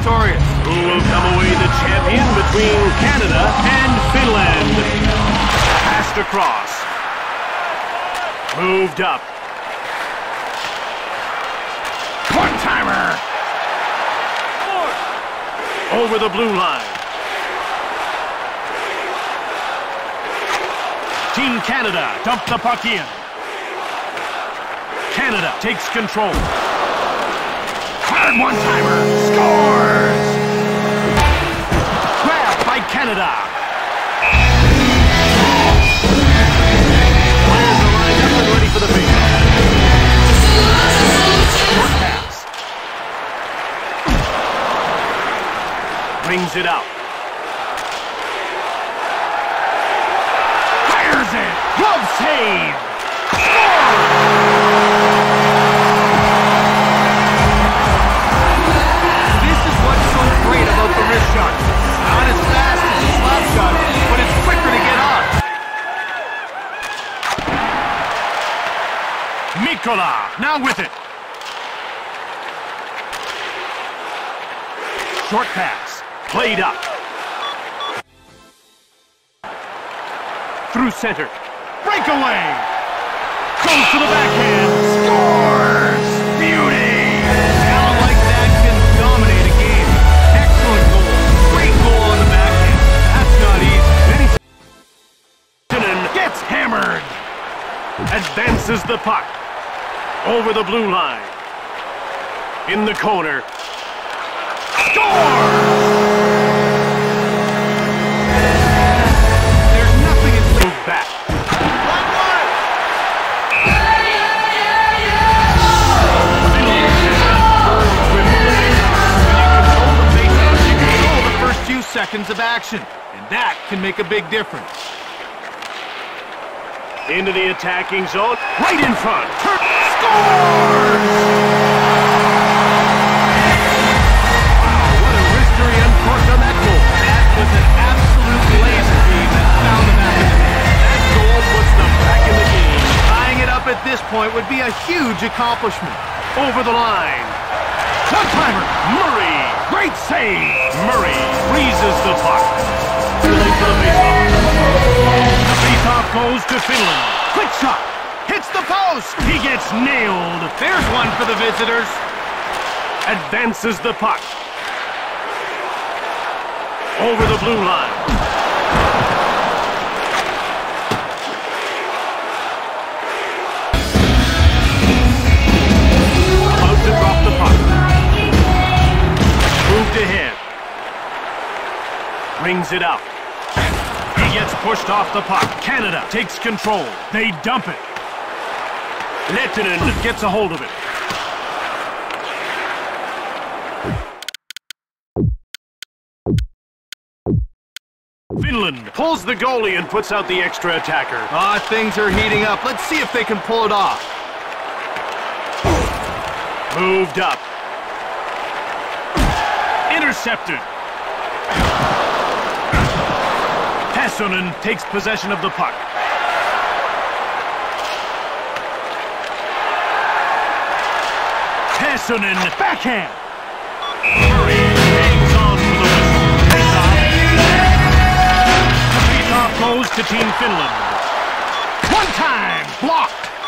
victorious. Who will come away the champion between Canada and Finland? Passed across. Moved up. One-timer! Over the blue line. Team Canada dump the puck in. Canada takes control. Hard one-timer. Scores! Brings it out. Fires it. Glove save. This is what's so great about the wrist shot. Not as fast as slap shot, but it's quicker to get. Mikkola now with it. Short pass. Played up. Through center. Breakaway. Goes to the backhand. Scores. Beauty. Talent like that can dominate a game. Excellent goal. Great goal on the backhand. That's not easy. Then gets hammered. Advances the puck. Over the blue line. In the corner. Score! Action. And that can make a big difference. Into the attacking zone. Right in front. Tur- Scores! What a wristery uncorked that was an absolute laser beam that found the back of the net. That goal puts them back in the game. Tying it up at this point would be a huge accomplishment. Over the line. One-timer. Murray. Save. Murray freezes the puck. For the faceoff. The faceoff goes to Finland. Quick shot. Hits the post. He gets nailed. There's one for the visitors. Advances the puck. Over the blue line. Brings it out. He gets pushed off the puck. Canada takes control. They dump it. Lettinen gets a hold of it. Finland pulls the goalie and puts out the extra attacker. Ah, things are heating up. Let's see if they can pull it off. Moved up. Intercepted. Pesonen takes possession of the puck. Pesonen backhand. Murray hangs on for the whistle. Face-off goes to Team Finland. One time blocked.